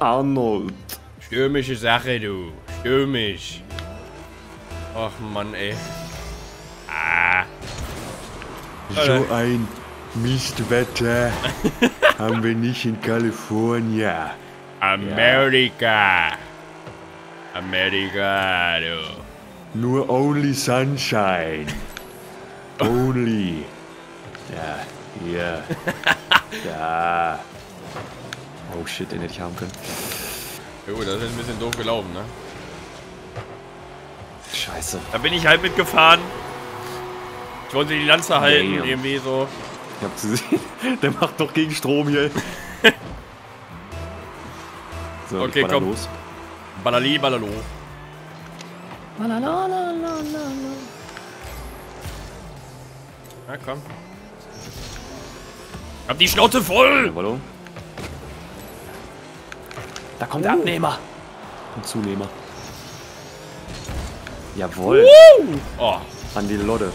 Arnold. Stürmische Sache, du. Stürmisch. Ach Mann, ey. Ah. So ein Mistwetter haben wir nicht in Kalifornien. Amerika. Amerika, du. Nur only sunshine. Only. Ja, hier. Da. Oh shit, den hätte ich haben können. Jo, das ist ein bisschen doof gelaufen, ne? Scheiße. Da bin ich halt mitgefahren. Ich wollte die Lanze halten, Damn. irgendwie so. Ich hab's gesehen. Der macht doch gegen Strom hier. so, Okay, baller komm. los. Ballali, ballalo. Na komm. Hab die Schnauze voll! Jawollo. Da kommt der Abnehmer. Und Zunehmer. Jawohl. Oh, An die Lodde.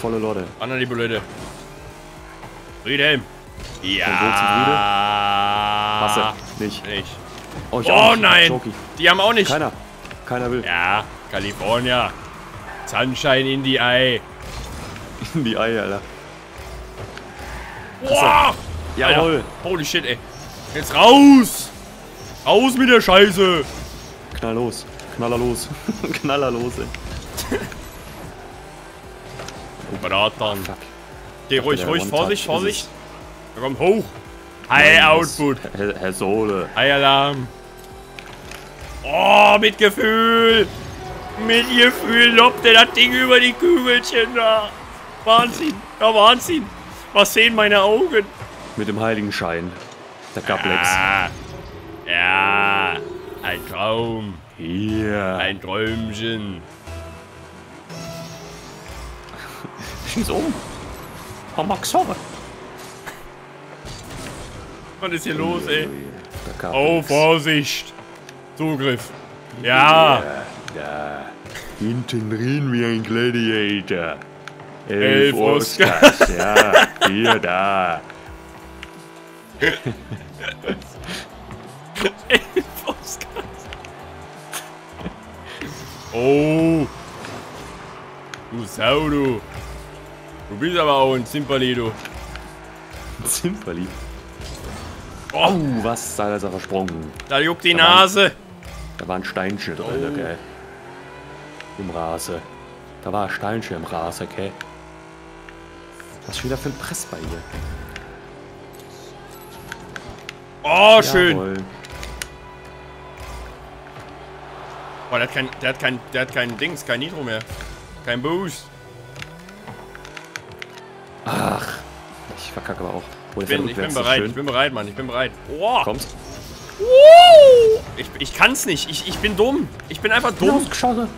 Volle Lodde. Anna die Blöde. Friedhelm. Ja. Hasse. Nicht. Nicht. Oh, ich Oh nicht. nein. Choki. Die haben auch nicht. Keiner. Keiner will. Ja, California. Sunshine in die Eye. In die Eier, Alter. Boah! Jawohl. Alter, Holy shit, ey. Jetzt raus! Raus mit der Scheiße! Knall los. Knaller los. Knaller los, ey. Bratan. Fuck. Geh ruhig, ruhig, Vorsicht, Vorsicht. Er kommt hoch. High Output. Herr, Herr Sohle. High Alarm. Oh, mit Gefühl. Mit Gefühl lobt er das Ding über die Kügelchen da. Wahnsinn. Ja, Wahnsinn. Was sehen meine Augen? Mit dem Heiligenschein. Der Gablex. Ah, ja, ein Traum. Hier. Ein Träumchen. Schieß um. Oh, Max Horre. Was ist hier los, ey? Oh, Vorsicht. Zugriff. Ja. Da. Hinten drin wie ein Gladiator. Elf Elf Oscars. Oscars. ja, hier, da. Oh. Du Sau, du. Du bist aber auch ein Zimperli, du. Zimperli. Oh, was? Da ist er versprungen. Da juckt die Da Nase. Da war ein Steinchen drin, okay. Im Rase. Da war ein Steinchen im Rase, okay. Was ist wieder für ein Press bei ihr? Oh, schön. Boah, der hat kein, der hat kein, der hat kein Dings, kein Nitro mehr. Kein Boost. Ach. Ich verkacke aber auch. Oh, Ich bin, ich bin bereit, ich bin bereit, Mann. Ich bin bereit. Oh. Kommt. Ich, ich kann's nicht. Ich, ich bin dumm. Ich bin einfach dumm. Losgeschossen.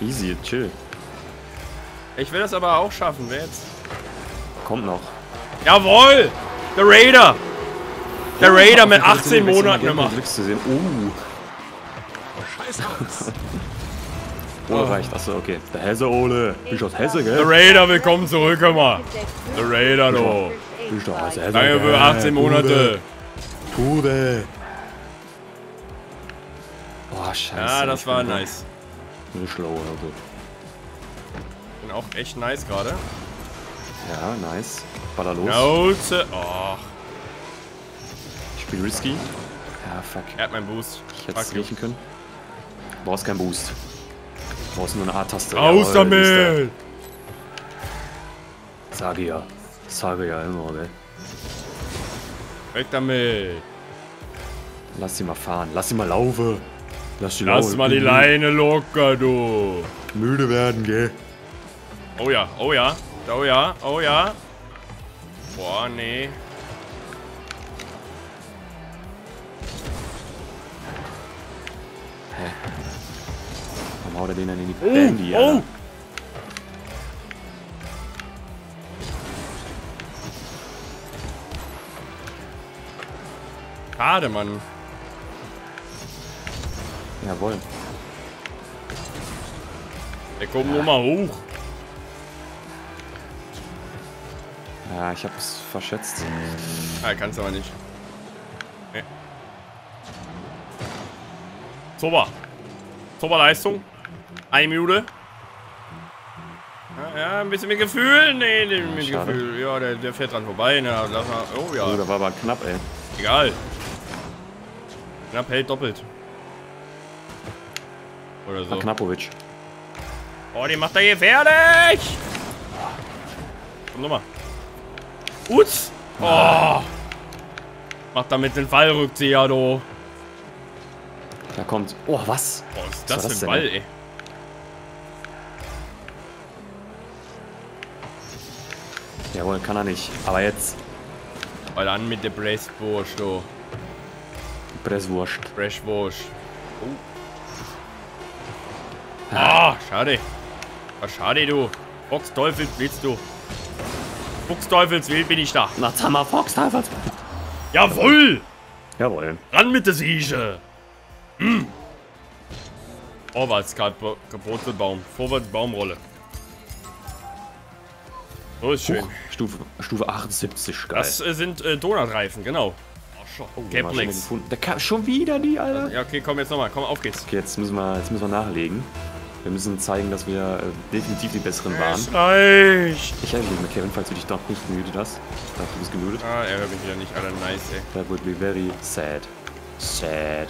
Easy, chill. Ich will das aber auch schaffen. Wer jetzt? Kommt noch. Jawohl! Der Raider! Der Raider mit 18 Monaten immer. Glücks zu sehen. Uh. Oh, reicht. Achso, okay. Der Hesse, Ole. Bist du aus Hesse, Der gell? Raider, willkommen zurück, immer. Der Raider, du. Bist du aus Hesse, Danke für gell? 18 Monate. Tude. Boah, scheiße. Ja, das war nice. Bin schlau, also. Bin auch echt nice gerade. Ja, nice. Baller los. Schnauze. Oh, Ich bin risky. Ja, fuck. er hat meinen Boost. Ich hätte es riechen können. Du brauchst keinen Boost. Du brauchst nur eine A-Taste. Raus Jawohl, damit! Sage ja. Sage ja immer, gell. Weg damit! Lass sie mal fahren. Lass sie mal laufen. Lass sie Lass mal die Leine locker, du! Müde werden, gell. Oh ja, oh ja, oh ja, oh ja. Boah, nee. Haut er den dann in die Oh, Bandy, oh! Alter? Schade, Mann. Jawohl. Der kommt nur mal hoch. Ja, ich hab's verschätzt. Ah, kannst aber nicht. Super. Super Leistung. Eine Minute. Ja, ja, ein bisschen mit Gefühl. Nee, mit Schade. Gefühl. Ja, der, der fährt dran vorbei. Na, lass mal. Oh ja. Oh, da war aber knapp, ey. Egal. Knapp hält doppelt. Oder so. Knapovic. Oh, den macht er hier fertig! Komm nochmal. Utz! Oh! Macht damit den Fallrückzieher, du. Da kommt. Oh, was? Was ist Was das für ein denn, Ball, ey? Jawohl, kann er nicht. Aber jetzt. Weil dann mit der Brestwurst, du. Presswurst. Freshwurst. Oh. Ah, schade. Ah, schade, du. Fox Teufelsblitz, du. Fuchs Teufelswild bin ich da. Na, Tammer Fox, Teufels. Jawohl! Jawohl. Ran mit der Siege! Hm. Vorwärts, Kaputzelbaum. Vorwärts, Baumrolle. So ist schön. Huch, Stufe, Stufe 78, geil. Das äh, sind äh, Donutreifen, genau. Oh, gefunden. Der kam schon wieder die, Alter. Ja, okay, komm jetzt nochmal. Komm, auf geht's. Okay, jetzt müssen wir, jetzt müssen wir nachlegen. Wir müssen zeigen, dass wir äh, definitiv die besseren waren. Es reicht. Ich helfe dir, Kevin, falls du dich doch nicht gemutet hast. Ich dachte, du bist gemutet. Ah, er hört mich wieder nicht. Alter, nice, ey. That would be very sad. Sad.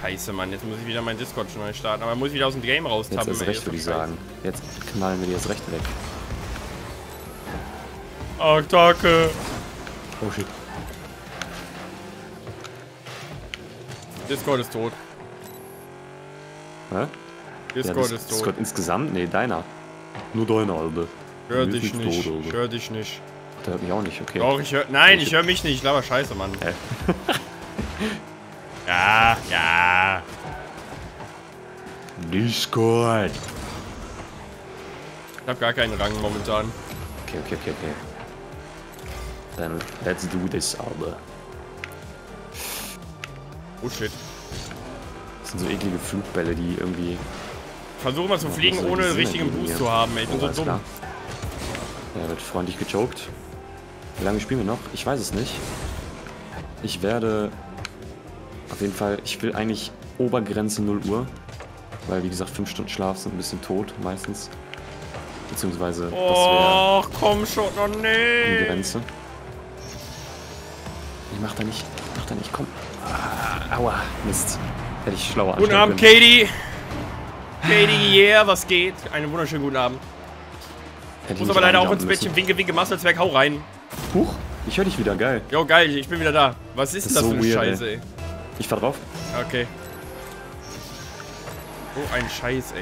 Scheiße, Mann. Jetzt muss ich wieder mein Discord schon neu starten. Aber muss ich wieder aus dem Game Jetzt raustappen, erst ey. recht, Ist würde ich sagen. Jetzt knallen wir dir das Recht weg. Attacke. Oh shit. Discord ist tot. Hä? Discord ja, ist tot. Discord insgesamt? Nee, deiner. Nur deiner, Alter. Hör dich ist nicht. tot. Ich hör dich nicht. Der hört mich auch nicht, okay. Doch, ich hör. Nein, ich höre mich nicht. Ich laber Scheiße, Mann. Hä? Discord. Ich hab gar keinen Rang momentan. Okay, okay, okay, okay. Dann let's do this, Alter. Oh shit. Das sind so eklige Flugbälle, die irgendwie... Versuche mal zu fliegen, soll ohne richtigen Boost hier? zu haben. ey. Ich bin Oh, so alles dumm. klar. Er wird freundlich gechoked. Wie lange spielen wir noch? Ich weiß es nicht. Ich werde... Auf jeden Fall, ich will eigentlich Obergrenze 0 Uhr. Weil, wie gesagt, 5 Stunden Schlaf sind ein bisschen tot, meistens. Beziehungsweise, das wäre Och, komm schon, oh die nee. Grenze. Ich mach da nicht, mach da nicht, komm. Ah, aua, Mist. Hätte ich schlauer Guten Abend, können. Katie. Katie, yeah, was geht? Einen wunderschönen guten Abend. Hätte ich Muss aber leider auch ins Bettchen. Winke, winke, Masterzwerg, hau rein. Huch, ich höre dich wieder, geil. Jo, geil, ich bin wieder da. Was ist denn Das das ist für so eine weird, Scheiße, ey? Ich fahr drauf. Okay. So ein Scheiß,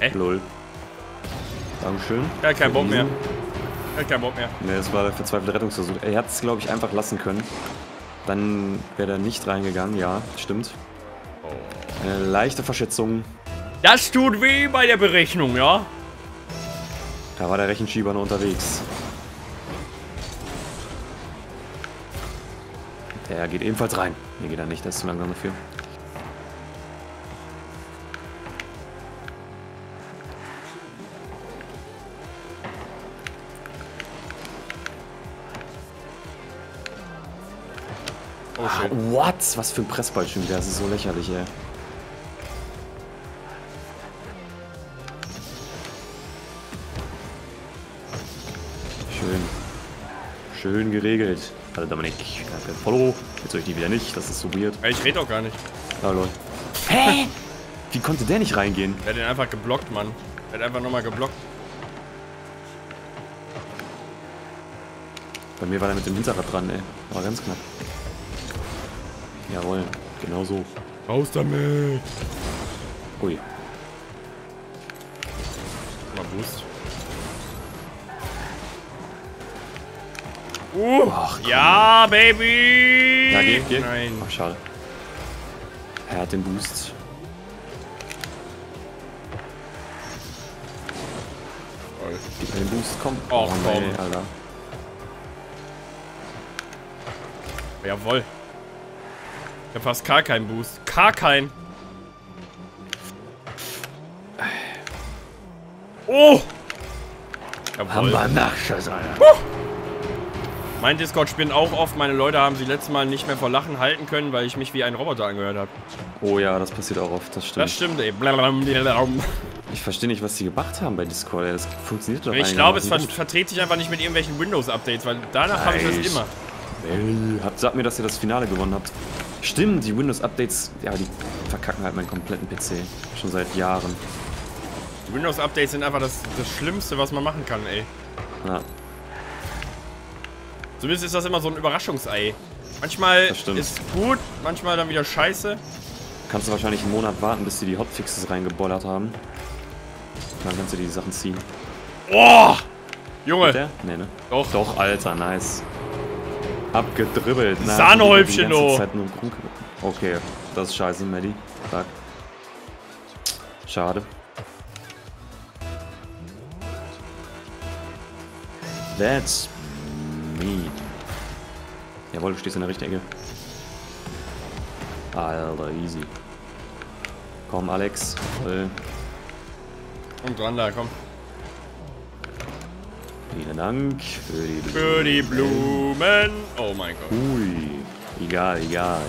ey. Lol. Dankeschön. Ja, kein Bock mehr. Verwiesen. Ja, kein Bock mehr. Ne, das war der verzweifelte Rettungsversuch. Er hat es, glaube ich, einfach lassen können. Dann wäre er nicht reingegangen, ja, stimmt. Eine leichte Verschätzung. Das tut weh bei der Berechnung, ja? Da war der Rechenschieber noch unterwegs. Der geht ebenfalls rein. Hier geht er nicht, der ist zu langsam dafür. Oh shit. What? Was für ein Pressball schon wieder. Das ist so lächerlich, ey. Schön. Schön geregelt. Hallo Dominik. Danke. Follow. Jetzt soll ich die wieder nicht. Das ist so weird. Ey, Ich rede doch gar nicht. Ah, lol. Hä? Wie konnte der nicht reingehen? Er hat den einfach geblockt, Mann. Er hat einfach nochmal geblockt. Bei mir war der mit dem Hinterrad dran, ey. War ganz knapp. Jawohl. Genau so. Raus damit. Ui. Mal Boost. Uh, Ach, komm. ja, Baby! Ja, geh, geh. Nein. Ach, schade. Er hat den Boost. Gib mir den Boost, komm. Och, nee, komm. Alter. Jawohl. Ich hab fast gar keinen Boost. Gar keinen. Oh! Jawohl. Nachschuss, Alter. Mein Discord spinnt auch oft. Meine Leute haben sich letztes Mal nicht mehr vor Lachen halten können, weil ich mich wie ein Roboter angehört habe. Oh ja, das passiert auch oft, das stimmt. Das stimmt, ey. Blablabla. Ich verstehe nicht, was die gemacht haben bei Discord. ey. Das funktioniert doch Ich glaube, es ver verträgt sich einfach nicht mit irgendwelchen Windows-Updates, weil danach habe ich das immer. Ey, sagt mir, dass ihr das Finale gewonnen habt. Stimmt, die Windows-Updates, ja, die verkacken halt meinen kompletten PC. Schon seit Jahren. Windows-Updates sind einfach das, das Schlimmste, was man machen kann, ey. Ja, Zumindest ist das immer so ein Überraschungsei. Manchmal ist gut, manchmal dann wieder scheiße. kannst du wahrscheinlich einen Monat warten, bis die die Hotfixes reingebollert haben. Dann kannst du die Sachen ziehen. Oh! Junge, Der? Nee, ne? doch. Doch, Alter, nice. Abgedribbelt. Na, Sahnehäubchen, oh. Okay, das ist scheiße, Maddie. Sag. Schade. That's. Jawohl, du stehst in der richtigen Ecke. Alter, easy. Komm, Alex. Jawohl. Und dran da, komm. Vielen Dank für die Für die Blumen. Oh mein Gott. Ui, egal, egal.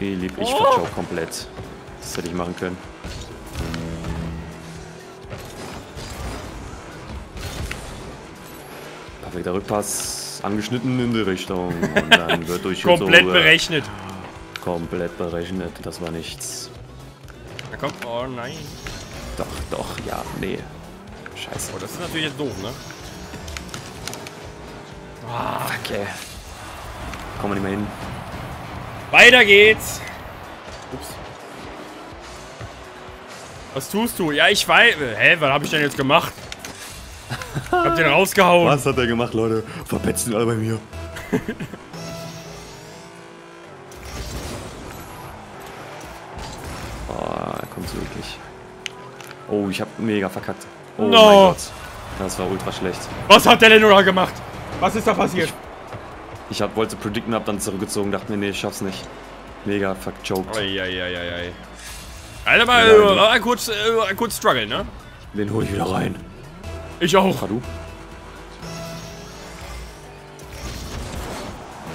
Ich lieb, ich Oh. komplett. Das hätte ich machen können. Perfekter Rückpass, angeschnitten in die Richtung und dann wird durchgezogen. Komplett berechnet. Komplett berechnet, das war nichts. Na komm. Oh nein. Doch, doch, ja, nee. Scheiße. Oh, das ist natürlich jetzt doof, ne? Fuck, ey. Kommen wir nicht mehr hin. Weiter geht's. Ups. Was tust du? Ja, ich weiß. Hä, was habe ich denn jetzt gemacht? Ich hab den rausgehauen. Was hat er gemacht, Leute? Verpetzen alle bei mir. oh, er kommt so eklig. Oh, ich hab mega verkackt. Oh No. mein Gott. Das war ultra schlecht. Was hat der denn da gemacht? Was ist da passiert? Ich hab, wollte predikten, hab dann zurückgezogen, dachte mir, nee, ich schaff's nicht. Mega verchoked. Eieieiei. Alter, mal Ja, äh, ein kurz, äh, ein kurz Struggle, ne? Den hol ich wieder rein. Ich auch. Fahr du.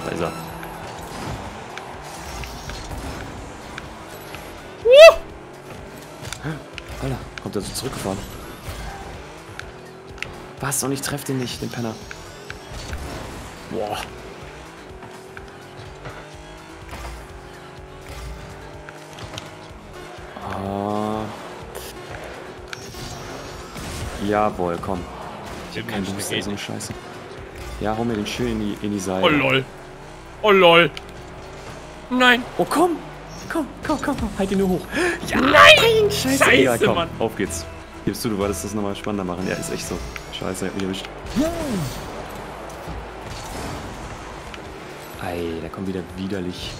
Da ist er. Alter, kommt er so zurückgefahren? Was? Und ich treff den nicht, den Penner. Boah. Jawohl, komm. Ich hab keinen Boost, ey, so eine Scheiße. Ja, hau mir den schön in die, in die Seite. Oh lol. Oh lol. Nein. Oh, komm! Komm, komm, komm, komm. Halt ihn nur hoch. Ja, nein. Scheiße, ja, komm, Mann. auf geht's. Gibst du, du wolltest das nochmal spannender machen. Ja, ist echt so. Scheiße, er hat mich erwischt. Ei, da kommt wieder widerlich.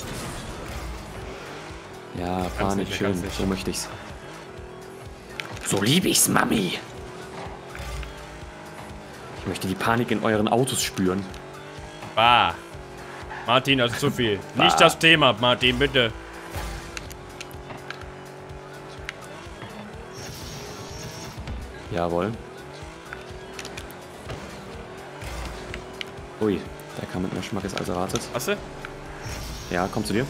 Ja, Panik, nicht, schön. So möchte ich's. So lieb ich's, Mami. Ich möchte die Panik in euren Autos spüren. Bah. Martin, das ist zu viel. Nicht das Thema, Martin, bitte. Jawohl. Ui, der kam mit mehr Schmackes als erwartet. Hast du? Ja, komm zu dir.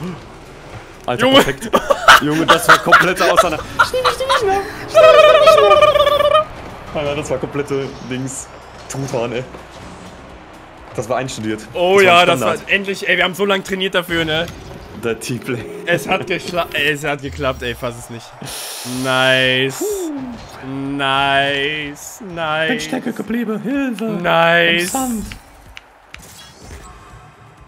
Alter, Junge. perfekt. Junge, das war komplette Auseinander. Alter, das war komplette Dings. Tutan, ey. Das war einstudiert. Oh das ja, ein das war endlich, ey, wir haben so lange trainiert dafür, ne? Der T-Play. Es hat geklappt, es hat geklappt, ey, fass es nicht. Nice. Nice, nice. Stärke geblieben, Hilfe. Nice. Was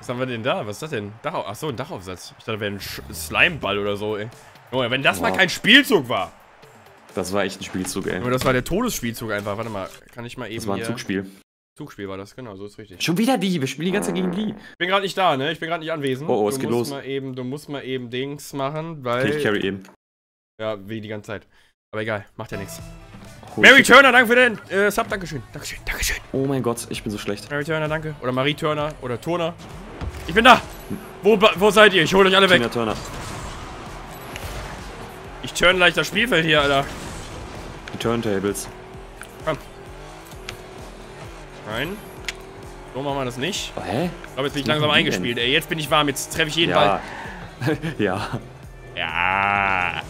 haben wir denn da? Was ist das denn? Dachau Achso, ein Dachaufsatz. Ich dachte, das wäre ein Slimeball oder so, ey. Junge, wenn das mal Wow. kein Spielzug war. Das war echt ein Spielzug, ey. Junge, das war der Todesspielzug einfach. Warte mal, kann ich mal eben Das war ein Zugspiel. Zugspiel war das, genau, so ist richtig. Schon wieder die. Wir spielen die ganze Zeit gegen die. Ich bin gerade nicht da, ne? Ich bin gerade nicht anwesend. Oh, oh, es du geht musst los. Mal eben, du musst mal eben Dings machen, Ich weil... carry eben. Ja, wie die ganze Zeit. Aber egal, macht ja nichts. Holy Mary. Turner, danke für den äh, Sub. Dankeschön, Dankeschön, Dankeschön. Oh mein Gott, ich bin so schlecht. Mary Turner, danke. Oder Marie Turner oder Turner. Ich bin da. Wo, wo seid ihr? Ich hole euch alle weg. Tina Turner. Ich turn gleich das Spielfeld hier, Alter. Die Turntables. Komm. Nein. So machen wir das nicht. Oh, hä? Ich glaube, jetzt bin ich langsam eingespielt. Ey, jetzt bin ich warm. Jetzt treffe ich jeden Ball. Ja. ja. Ja.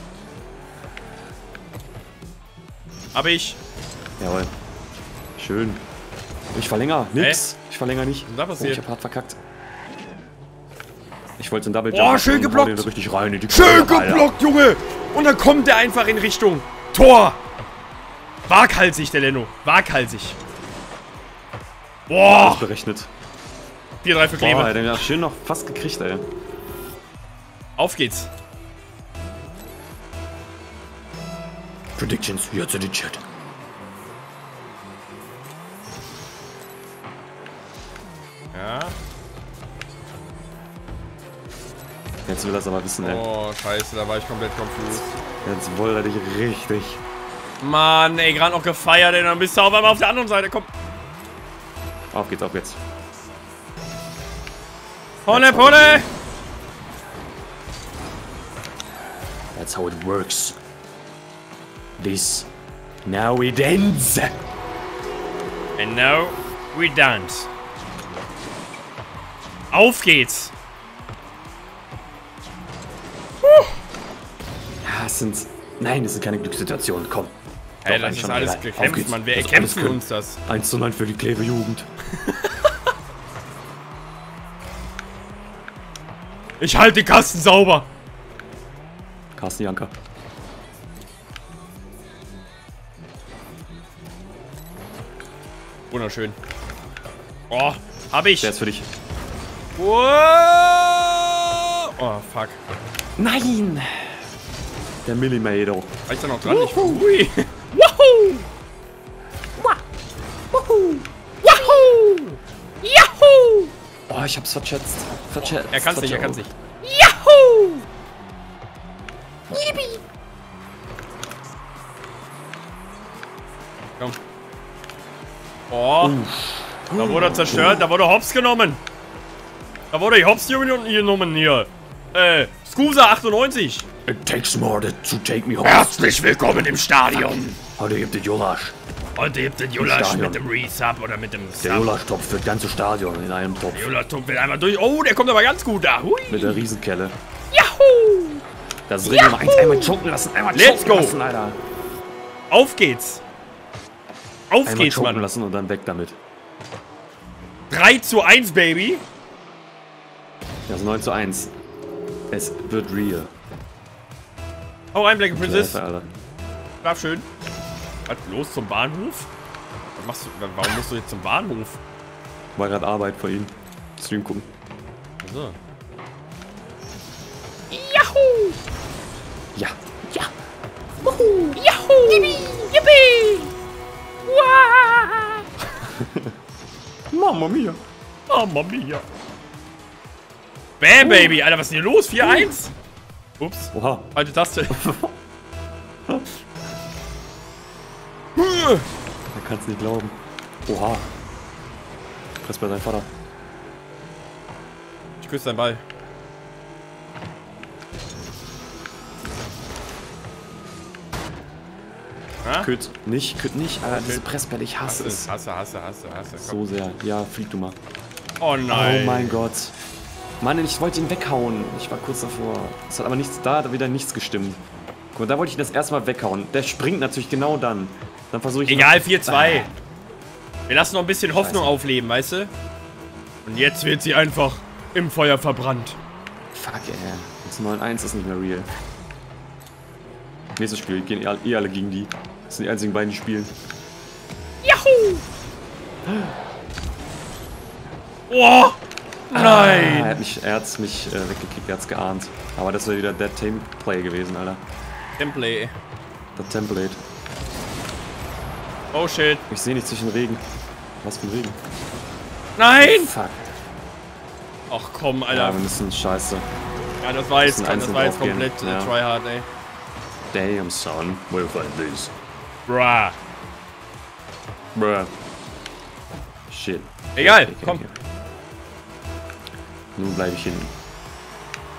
Hab ich. Jawohl. Schön. Ich verlängere. Nix. Ich verlängere nicht. Was ist da Oh, passiert? ich hab hart verkackt. Ich wollte einen Double Oh, Jump schön und hau geblockt. richtig rein Schön geblockt, Junge. Und dann kommt der einfach in Richtung Tor. Waghalsig, der Leno. Waghalsig. Boah. Berechnet. 4-3 für Boah, Klebe. Alter, den hat schön noch fast gekriegt, ey. Auf geht's. Predictions, jetzt in die Chat. Jetzt will er es aber wissen, ey. Oh, scheiße, da war ich komplett confused. Jetzt wollte er dich richtig. Mann, ey, gerade noch gefeiert, ey. Dann bist du auf einmal auf der anderen Seite. Komm. Auf geht's, auf geht's. Polle, Polle. That's how it works. This. Now it ends. And now we dance. Auf geht's. Ja, es sind. Nein, es sind keine Glückssituationen. Komm. Ey, Doch, das ist alles Alter. Auf gekämpft, geht's. Mann. Wir Das erkämpfen alles uns das. 1 zu 9 für die Kleve Jugend. Ich halte den Kasten sauber. Carsten Janker. Wunderschön. Oh, hab ich. Der ist für dich. Wow. Oh, fuck. Nein! Der Millimeter. War ich da noch dran? Ich, ui. Wahoo! Wahoo! Wahoo! Yahoo! Oh, ich hab's verschätzt. Verschätzt. Er kann's nicht, er kann's nicht. Yahoo! Yippie! Komm. Oh. Da wurde er zerstört, da wurde Hops genommen. Da wurde die Hops genommen hier. Äh, Scusa 98. It takes more to take me home. Herzlich willkommen im Stadion. Heute gibt es Jolasch. Heute gibt es Stadion. mit dem Resub oder mit dem Der Sub. Jolasch-Topf für das ganze Stadion in einem Topf. Julasch tumpelt einmal durch. Oh, der kommt aber ganz gut da. Hui. Mit der Riesenkelle. Yahoo! Das Ring Nummer 1 einmal choken lassen. Einmal Let's choken go. lassen, Alter. Auf geht's. Auf Einmal geht's, Mann. lassen und dann weg damit. 3 zu 1, Baby. Das ist 9 zu 1. Es wird real. Hau rein, Black Princess. Schlaf schön. Was, los zum Bahnhof? Was machst du, warum musst du jetzt zum Bahnhof? War gerade Arbeit vor ihm. Stream gucken. So. Yahoo! Ja. Ja! Woohoo! Yahoo! Yippie! Yippie! Wah! Mama mia. Mamma mia. Bam, Baby. Alter, was ist denn hier los? 4-1? Ups. Oha. Alte Taste. Er kann's nicht glauben. Oha. Press bei seinem Vater. Ich küsse deinen Ball. Ha? Küt nicht, küt nicht. Alter, diese Pressbälle, ich hasse es. Hasse, hasse, hasse, hasse. So Komm. sehr. Ja, flieg du mal. Oh nein. Oh mein Gott. Mann, ich wollte ihn weghauen. Ich war kurz davor. Es hat aber nichts, da hat wieder nichts gestimmt. Guck mal, da wollte ich ihn das erstmal weghauen. Der springt natürlich genau dann. Dann versuche ich... Egal, noch- 4-2. Wir lassen noch ein bisschen Hoffnung aufleben, weißt du? Und jetzt wird sie einfach im Feuer verbrannt. Fuck, ey. Das 9-1 ist nicht mehr real. Nächstes Spiel. Gehen eh alle- eh alle gegen die. Das sind die einzigen beiden, die spielen. Yahoo! Oh! Ah, er Nein! hat mich, er hat's mich äh, weggekickt, er hat's geahnt. Aber das wäre wieder Dead Tame Play gewesen, Alter. Gameplay. Das Template. Oh shit. Ich sehe nicht zwischen Regen. Was für ein Regen? Nein! Fuck. Ach komm, Ja, Alter. wir müssen scheiße. Ja, das war jetzt, das war jetzt komplett äh, Ja. tryhard, ey. Damn, son. We'll find this. Bruh. Bruh. Shit. Egal, Okay, komm. okay. Nun bleibe ich hinten.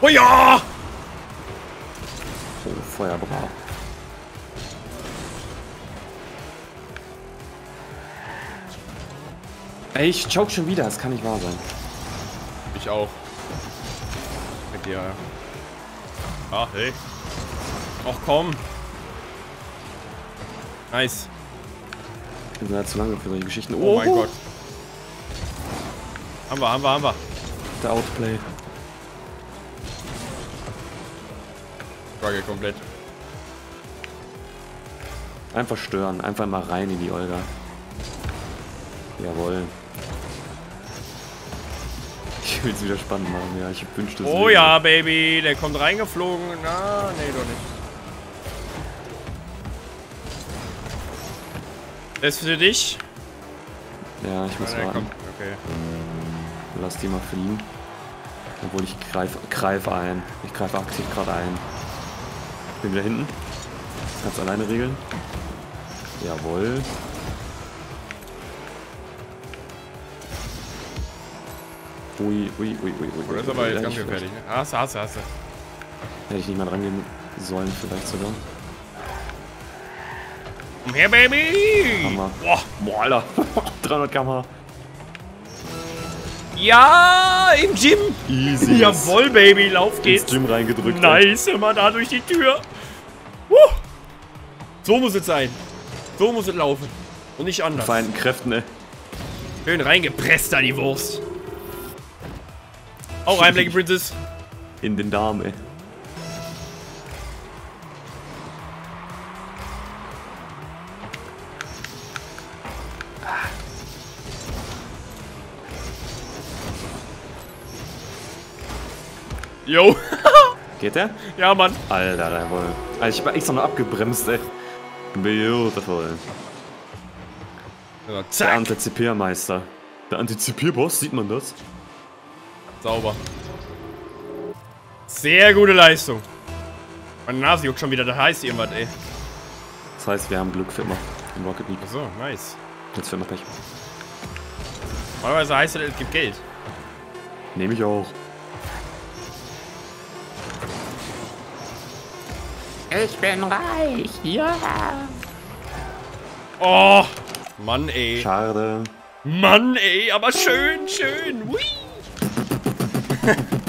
Oh ja! Oh, Feuerbra. Ey, ich choke schon wieder, das kann nicht wahr sein. Ich auch. Mit dir. Ach, hey. Ach komm. Nice. Ich bin leider zu lange für solche Geschichten. Oh, mein Gott. Haben wir, haben wir, haben wir. Der Outplay. Frage komplett. Einfach stören, einfach mal rein in die Olga. Jawohl. Ich will es wieder spannend machen, ja. Ich wünschte es. Oh wäre. ja, Baby. Der kommt reingeflogen. Na, nee, doch nicht. Das ist für dich? Ja, ich muss Ah, der warten. kommt. Okay. Lass die mal fliegen. Obwohl ich greife greif ein. Ich greife aktiv gerade ein. Bin wieder hinten. Kannst alleine regeln. Jawohl. Ui, ui, ui, ui, ui. Das ist aber jetzt ganz gefährlich. ne? Hast du, hast du, hast du. Hätte ich nicht mal rangehen sollen, vielleicht sogar. Komm her, Baby! Hammer. Boah. Boah, Alter. 300 km Ja, im Gym! Easy. Jawohl, Baby, lauf Ins geht's. Gym reingedrückt. Nice, immer da durch die Tür. Huh. So muss es sein. So muss es laufen. Und nicht anders. Vereinten Kräften, ey. Schön reingepresst da die Wurst. Auch rein, Black Princess. In den Darm, ey. Yo. Geht der? ja, Mann. Alter, jawohl. Also ich war extra noch abgebremst, ey. Beautiful. Ja, Der. Antizipiermeister. Der Antizipierboss, sieht man das? Sauber. Sehr gute Leistung. Meine Nase juckt schon wieder, da heißt irgendwas, ey. Das heißt, wir haben Glück für immer in Rocket League. Achso, nice. Jetzt für immer Pech. Normalerweise heißt das, es gibt Geld. Nehme ich auch. Ich bin reich, ja. Oh, Mann, ey. Schade. Mann, ey, aber schön, schön. Hui.